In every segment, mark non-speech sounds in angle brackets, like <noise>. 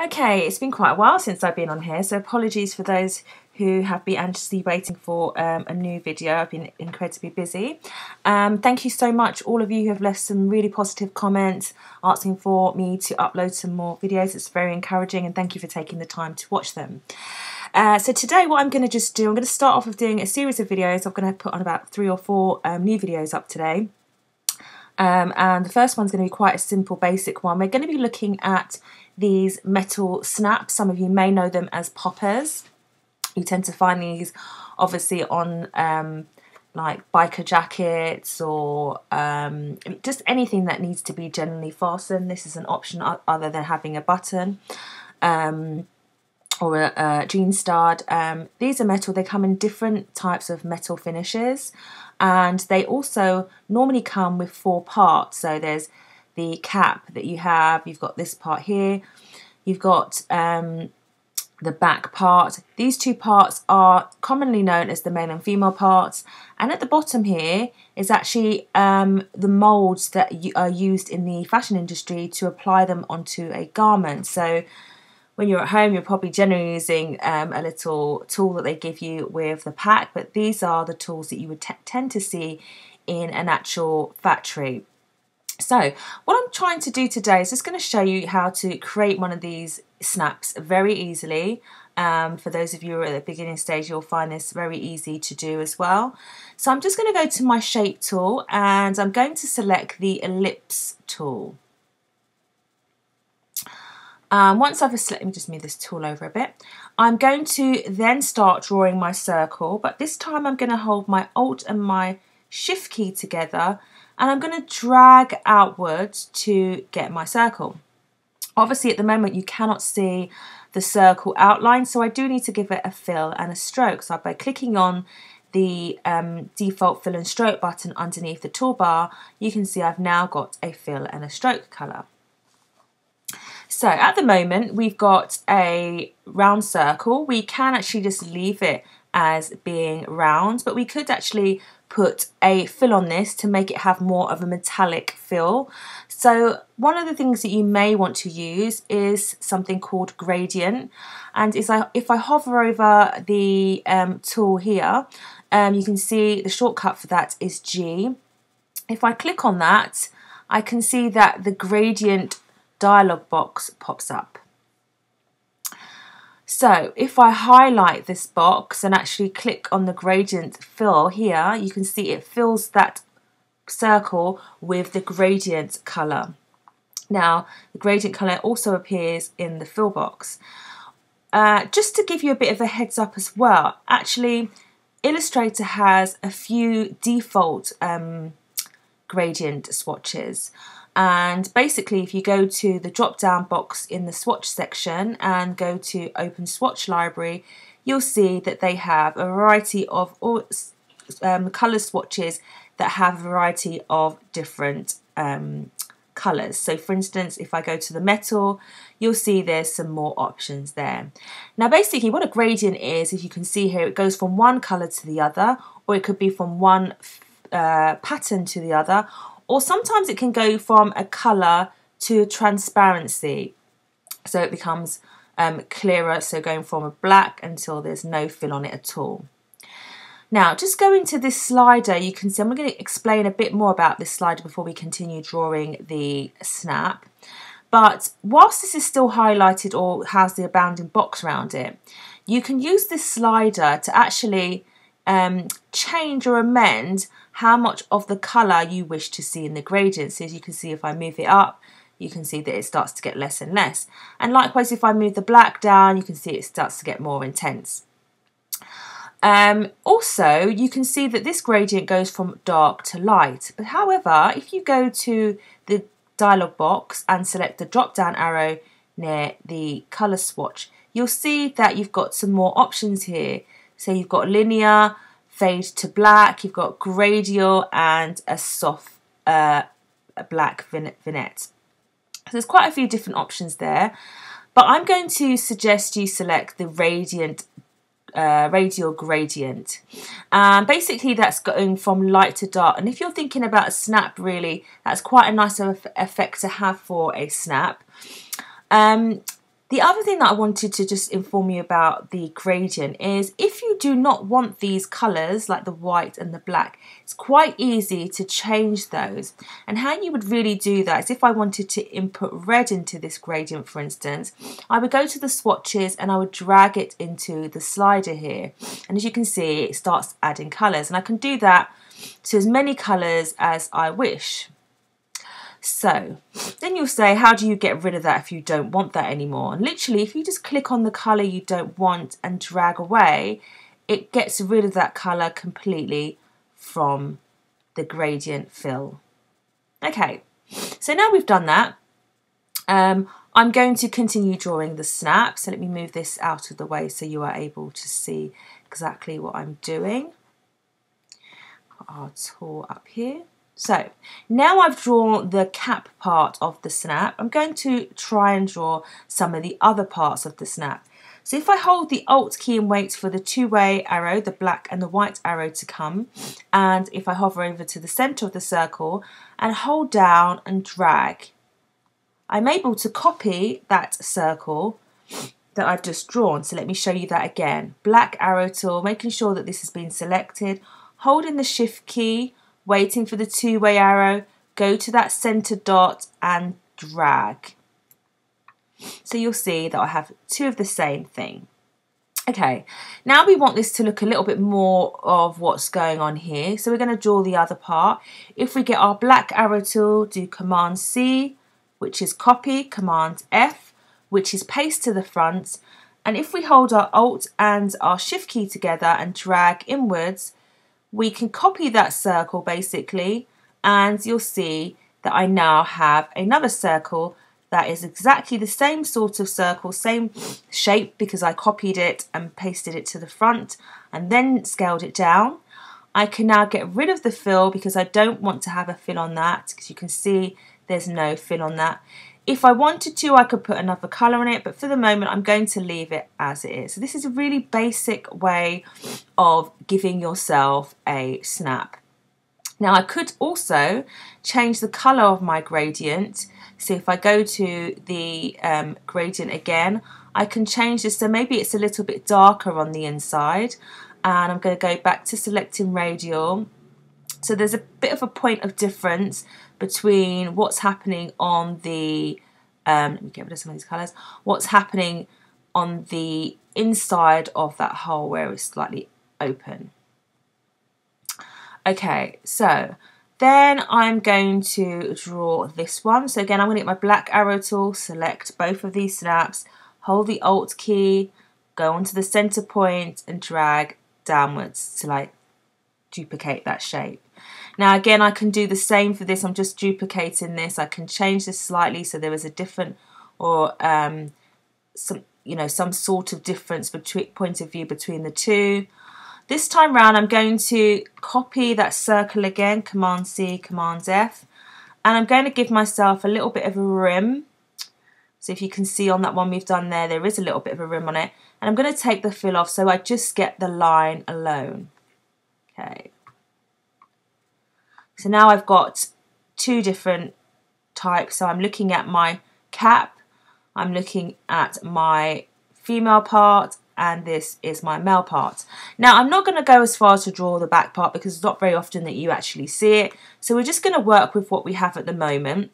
Okay, it's been quite a while since I've been on here, so apologies for those who have been anxiously waiting for um, a new video. I've been incredibly busy. Um, thank you so much, all of you who have left some really positive comments asking for me to upload some more videos. It's very encouraging and thank you for taking the time to watch them. Uh, so today what I'm going to just do, I'm going to start off with doing a series of videos. I'm going to put on about three or four um, new videos up today. Um, and the first one's going to be quite a simple basic one. We're going to be looking at these metal snaps. Some of you may know them as poppers. You tend to find these obviously on um, like biker jackets or um, just anything that needs to be generally fastened. This is an option other than having a button. Um, or a, a jean stud. Um, these are metal, they come in different types of metal finishes and they also normally come with four parts. So there's the cap that you have, you've got this part here, you've got um, the back part. These two parts are commonly known as the male and female parts and at the bottom here is actually um, the molds that are used in the fashion industry to apply them onto a garment. So when you're at home, you're probably generally using um, a little tool that they give you with the pack, but these are the tools that you would tend to see in an actual factory. So what I'm trying to do today is just going to show you how to create one of these snaps very easily. Um, for those of you who are at the beginning stage, you'll find this very easy to do as well. So I'm just going to go to my shape tool and I'm going to select the ellipse tool. Um, once I've let me just move this tool over a bit. I'm going to then start drawing my circle, but this time I'm going to hold my Alt and my Shift key together and I'm going to drag outwards to get my circle. Obviously at the moment you cannot see the circle outline, so I do need to give it a fill and a stroke. So by clicking on the um, default fill and stroke button underneath the toolbar, you can see I've now got a fill and a stroke colour. So at the moment, we've got a round circle. We can actually just leave it as being round, but we could actually put a fill on this to make it have more of a metallic fill. So one of the things that you may want to use is something called gradient. And is I, if I hover over the um, tool here, um, you can see the shortcut for that is G. If I click on that, I can see that the gradient dialog box pops up. So if I highlight this box and actually click on the gradient fill here, you can see it fills that circle with the gradient colour. Now, the gradient colour also appears in the fill box. Uh, just to give you a bit of a heads up as well, actually Illustrator has a few default um, gradient swatches. And basically, if you go to the drop down box in the swatch section and go to Open Swatch Library, you'll see that they have a variety of um, colour swatches that have a variety of different um, colours. So for instance, if I go to the metal, you'll see there's some more options there. Now basically what a gradient is, if you can see here, it goes from one colour to the other, or it could be from one uh, pattern to the other, or sometimes it can go from a colour to a transparency. So it becomes um, clearer, so going from a black until there's no fill on it at all. Now, just going to this slider, you can see I'm going to explain a bit more about this slider before we continue drawing the snap. But whilst this is still highlighted or has the a bounding box around it, you can use this slider to actually um, change or amend how much of the colour you wish to see in the gradient. So as you can see, if I move it up, you can see that it starts to get less and less. And likewise, if I move the black down, you can see it starts to get more intense. Um, also, you can see that this gradient goes from dark to light. But however, if you go to the dialog box and select the drop down arrow near the colour swatch, you'll see that you've got some more options here. So you've got linear, fade to black, you've got gradial and a soft uh, black vignette. So there's quite a few different options there, but I'm going to suggest you select the radiant uh, radial gradient. Um, basically, that's going from light to dark. And if you're thinking about a snap, really, that's quite a nice effect to have for a snap. Um, The other thing that I wanted to just inform you about the gradient is if you do not want these colours like the white and the black, it's quite easy to change those. And how you would really do that is if I wanted to input red into this gradient, for instance, I would go to the swatches and I would drag it into the slider here. And as you can see, it starts adding colours. And I can do that to as many colours as I wish. So then you'll say, how do you get rid of that if you don't want that anymore? And literally, if you just click on the colour you don't want and drag away, it gets rid of that colour completely from the gradient fill. Okay, so now we've done that, um, I'm going to continue drawing the snap. So let me move this out of the way so you are able to see exactly what I'm doing. Our tool up here. So now I've drawn the cap part of the snap, I'm going to try and draw some of the other parts of the snap. So if I hold the Alt key and wait for the two-way arrow, the black and the white arrow to come, and if I hover over to the center of the circle and hold down and drag, I'm able to copy that circle that I've just drawn. So let me show you that again. Black arrow tool, making sure that this has been selected, holding the shift key, waiting for the two-way arrow, go to that center dot and drag. So you'll see that I have two of the same thing. Okay, now we want this to look a little bit more of what's going on here. So we're going to draw the other part. If we get our black arrow tool, do Command C, which is copy, Command F, which is paste to the front. And if we hold our Alt and our Shift key together and drag inwards, we can copy that circle basically and you'll see that I now have another circle that is exactly the same sort of circle, same shape because I copied it and pasted it to the front and then scaled it down. I can now get rid of the fill because I don't want to have a fill on that because you can see there's no fill on that. If I wanted to, I could put another colour on it, but for the moment, I'm going to leave it as it is. So this is a really basic way of giving yourself a snap. Now I could also change the colour of my gradient. So if I go to the um, gradient again, I can change this so maybe it's a little bit darker on the inside. And I'm going to go back to selecting radial. So there's a bit of a point of difference between what's happening on the, um, let me get rid of some of these colours, what's happening on the inside of that hole where it's slightly open. Okay, so then I'm going to draw this one. So again, I'm going to get my black arrow tool, select both of these snaps, hold the Alt key, go onto the center point and drag downwards to like duplicate that shape. Now again, I can do the same for this. I'm just duplicating this. I can change this slightly so there is a different or um, some, you know, some sort of difference between point of view between the two. This time round, I'm going to copy that circle again, Command C, Command F, and I'm going to give myself a little bit of a rim. So if you can see on that one we've done there, there is a little bit of a rim on it. And I'm going to take the fill off so I just get the line alone. Okay. So now I've got two different types. So I'm looking at my cap, I'm looking at my female part, and this is my male part. Now I'm not going to go as far to draw the back part because it's not very often that you actually see it. So we're just going to work with what we have at the moment.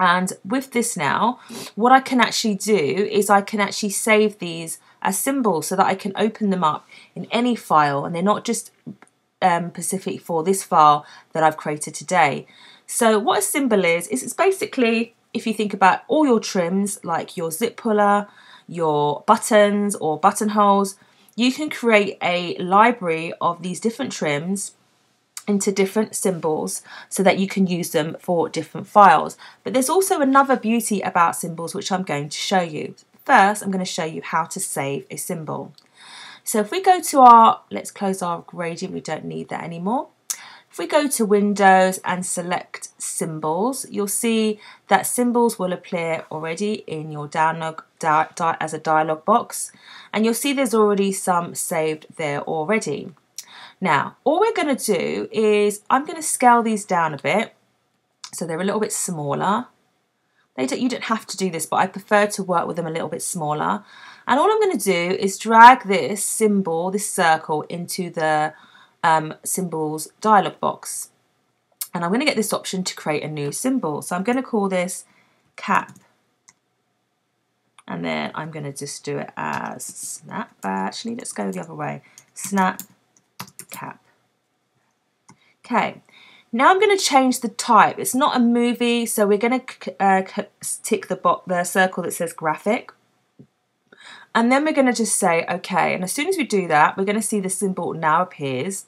And with this now, what I can actually do is I can actually save these as symbols so that I can open them up in any file and they're not just um, Pacific for this file that I've created today. So what a symbol is, is it's basically, if you think about all your trims, like your zip puller, your buttons or buttonholes, you can create a library of these different trims into different symbols so that you can use them for different files. But there's also another beauty about symbols which I'm going to show you. First, I'm going to show you how to save a symbol. So if we go to our, let's close our gradient, we don't need that anymore. If we go to Windows and select Symbols, you'll see that symbols will appear already in your download as a dialog box, and you'll see there's already some saved there already. Now, all we're going to do is I'm going to scale these down a bit so they're a little bit smaller. They don't, you don't have to do this, but I prefer to work with them a little bit smaller. And all I'm going to do is drag this symbol, this circle, into the um, symbols dialog box. And I'm going to get this option to create a new symbol. So I'm going to call this cap. And then I'm going to just do it as snap. Actually, let's go the other way. Snap cap. Okay, now I'm going to change the type. It's not a movie, so we're going to uh, tick the, the circle that says graphic. And then we're going to just say, okay, and as soon as we do that, we're going to see the symbol now appears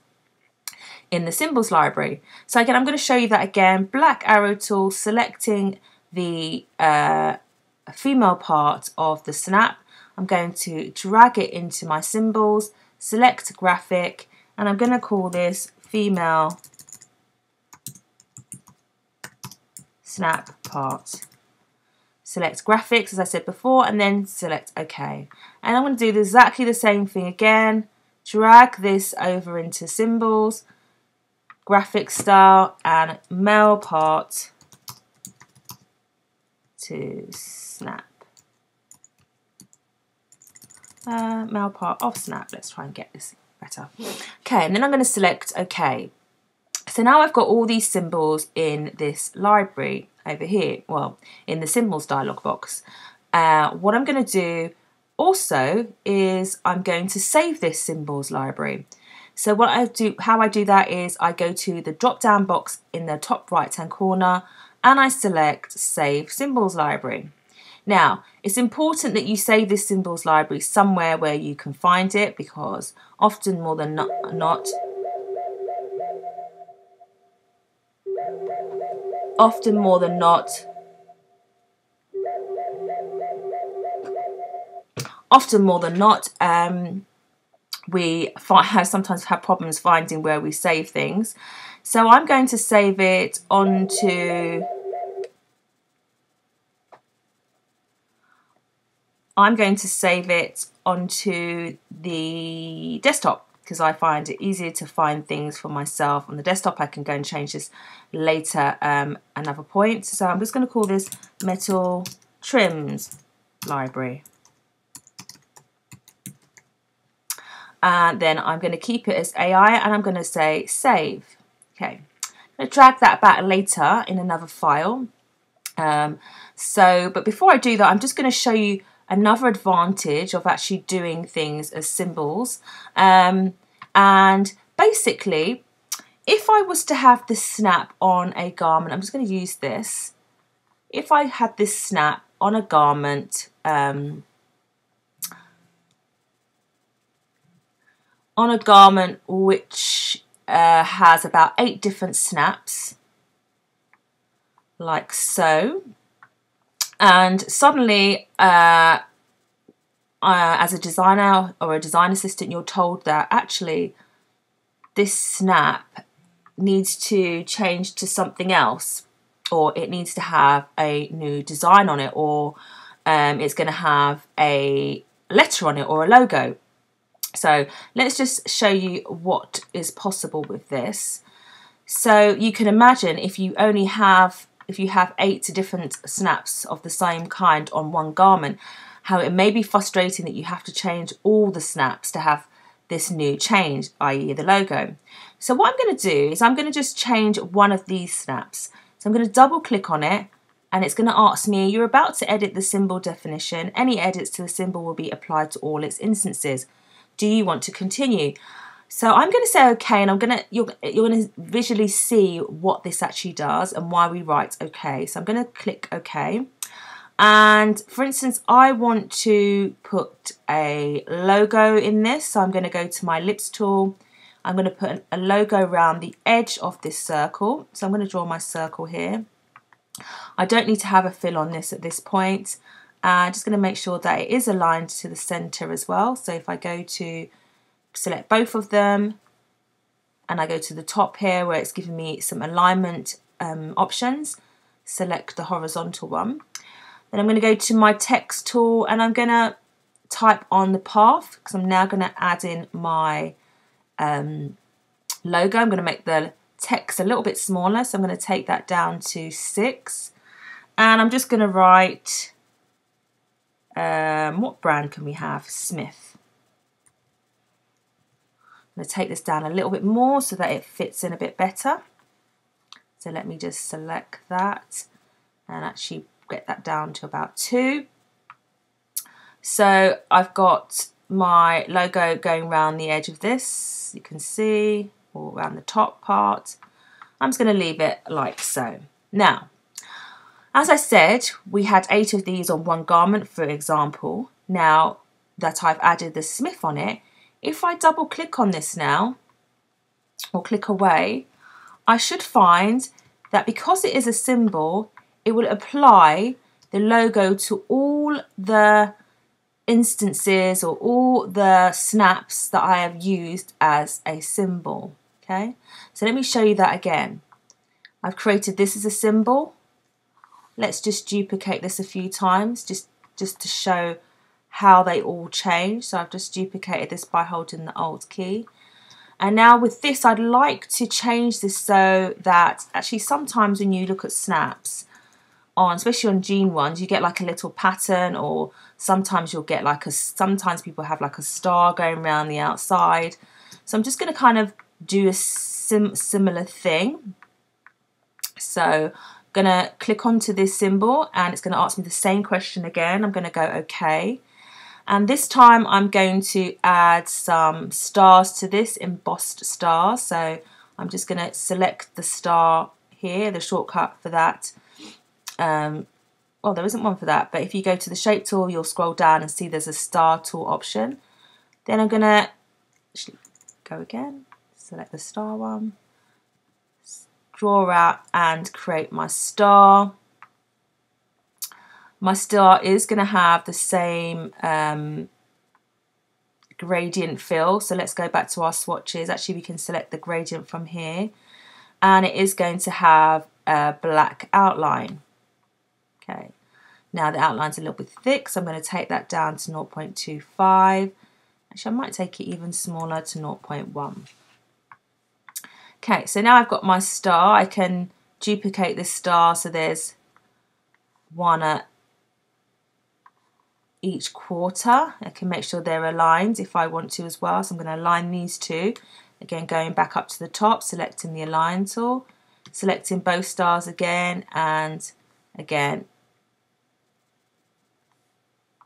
in the symbols library. So again, I'm going to show you that again. Black arrow tool, selecting the uh, female part of the snap. I'm going to drag it into my symbols, select graphic, and I'm going to call this female snap part. Select graphics as I said before and then select OK. And I'm going to do exactly the same thing again. Drag this over into symbols, graphic style and male part to snap. Uh, male part of snap. Let's try and get this better. Okay, and then I'm going to select OK. So now I've got all these symbols in this library over here, well, in the symbols dialog box. Uh, what I'm going to do also is I'm going to save this symbols library. So what I do, how I do that is I go to the drop down box in the top right hand corner and I select save symbols library. Now, it's important that you save this symbols library somewhere where you can find it because often more than not, not often more than not. Often more than not um, we <laughs> sometimes have problems finding where we save things. So I'm going to save it onto I'm going to save it onto the desktop because I find it easier to find things for myself on the desktop. I can go and change this later um, another point. So I'm just going to call this metal trims library. And then I'm going to keep it as AI and I'm going to say save. Okay, I'm going to drag that back later in another file. Um, so, but before I do that, I'm just going to show you another advantage of actually doing things as symbols. Um, and basically, if I was to have this snap on a garment, I'm just going to use this. If I had this snap on a garment, um, on a garment which uh, has about eight different snaps, like so, and suddenly, uh, uh, as a designer or a design assistant, you're told that actually this snap needs to change to something else, or it needs to have a new design on it, or um, it's going to have a letter on it or a logo. So let's just show you what is possible with this. So you can imagine if you only have if you have eight different snaps of the same kind on one garment, how it may be frustrating that you have to change all the snaps to have this new change, i.e. the logo. So what I'm going to do is I'm going to just change one of these snaps. So I'm going to double click on it and it's going to ask me, you're about to edit the symbol definition. Any edits to the symbol will be applied to all its instances. Do you want to continue? So I'm going to say okay, and I'm going to you're you're going to visually see what this actually does and why we write okay. So I'm going to click okay. And for instance, I want to put a logo in this. So I'm going to go to my ellipse tool. I'm going to put a logo around the edge of this circle. So I'm going to draw my circle here. I don't need to have a fill on this at this point. I'm uh, just going to make sure that it is aligned to the center as well. So if I go to select both of them and I go to the top here where it's giving me some alignment um, options select the horizontal one then I'm going to go to my text tool and I'm going to type on the path because I'm now going to add in my um, logo I'm going to make the text a little bit smaller so I'm going to take that down to 6 And I'm just going to write, um, what brand can we have? Smith. Going to take this down a little bit more so that it fits in a bit better. So let me just select that and actually get that down to about two. So I've got my logo going around the edge of this, you can see, or around the top part. I'm just going to leave it like so. Now, as I said, we had eight of these on one garment, for example. Now that I've added the Smith on it, if I double click on this now, or click away, I should find that because it is a symbol, it will apply the logo to all the instances or all the snaps that I have used as a symbol. Okay, so let me show you that again. I've created this as a symbol. Let's just duplicate this a few times just, just to show how they all change. So I've just duplicated this by holding the Alt key. And now with this, I'd like to change this so that actually sometimes when you look at snaps, on, especially on jean ones, you get like a little pattern or sometimes you'll get like a, sometimes people have like a star going around the outside. So I'm just going to kind of do a sim similar thing. So I'm going to click onto this symbol and it's going to ask me the same question again. I'm going to go OK. And this time I'm going to add some stars to this, embossed stars. So I'm just going to select the star here, the shortcut for that um, well, there isn't one for that, but if you go to the shape tool, you'll scroll down and see there's a star tool option. Then I'm going to go again, select the star one, draw out and create my star. My star is going to have the same um, gradient fill. So let's go back to our swatches. Actually, we can select the gradient from here. And it is going to have a black outline. Okay, now the outline's a little bit thick, so I'm going to take that down to 0.25. Actually, I might take it even smaller to 0.1. Okay, so now I've got my star. I can duplicate this star so there's one at each quarter. I can make sure they're aligned if I want to as well. So I'm going to align these two. Again, going back up to the top, selecting the align tool, selecting both stars again, and again,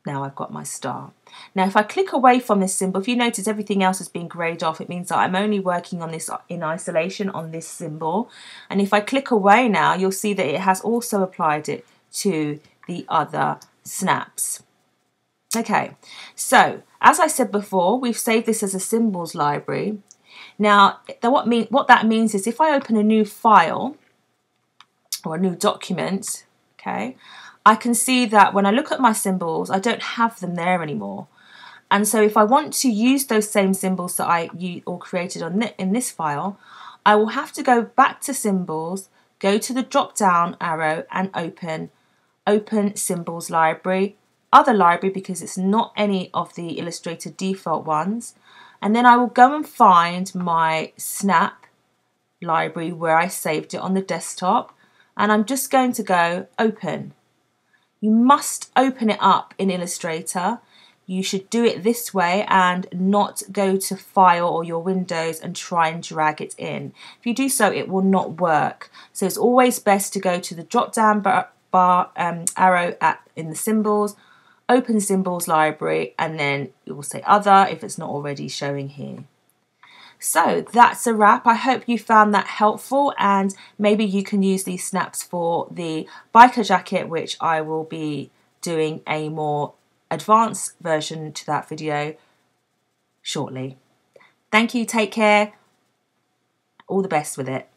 now I've got my star. Now if I click away from this symbol, if you notice everything else has been grayed off, it means that I'm only working on this in isolation on this symbol. And if I click away now, you'll see that it has also applied it to the other snaps. Okay, so as I said before, we've saved this as a symbols library. Now, what, mean, what that means is if I open a new file or a new document, okay, I can see that when I look at my symbols, I don't have them there anymore. And so if I want to use those same symbols that I or created on in this file, I will have to go back to symbols, go to the drop down arrow and open open symbols library, other library because it's not any of the Illustrator default ones. And then I will go and find my snap library where I saved it on the desktop. And I'm just going to go open. You must open it up in Illustrator. You should do it this way and not go to File or your Windows and try and drag it in. If you do so, it will not work. So it's always best to go to the drop down bar, bar um, arrow at, in the symbols, open symbols library, and then it will say other if it's not already showing here. So that's a wrap. I hope you found that helpful and maybe you can use these snaps for the biker jacket, which I will be doing a more advanced version to that video shortly. Thank you, take care, all the best with it.